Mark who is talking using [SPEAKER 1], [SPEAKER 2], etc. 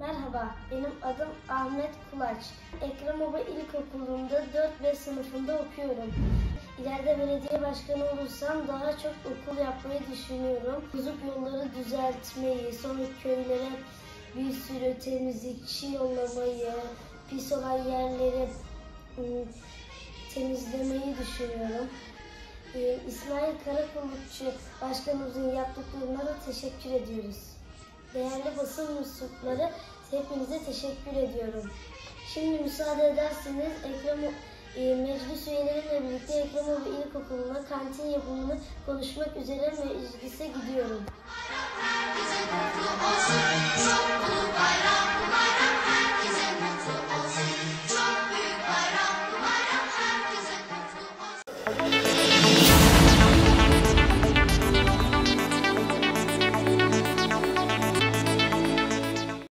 [SPEAKER 1] Merhaba, benim adım Ahmet Kulaç. Ekrem Baba İlkokulu'nda 4-5 sınıfında okuyorum. İleride belediye başkanı olursam daha çok okul yapmayı düşünüyorum. Bozuk yolları düzeltmeyi, sonra köylere bir sürü temizlikçi yollamayı, pis olan yerleri ım, temizlemeyi düşünüyorum. Ee, İsmail Karakullukçu başkanımızın yaptıklarına da teşekkür ediyoruz. Değerli basın mensupları hepinize teşekkür ediyorum. Şimdi müsaade ederseniz Ekrem e, meclis üyeleriyle birlikte Ekrem İlk İlkokulu'na kantin yapımını konuşmak üzere meclise gidiyorum.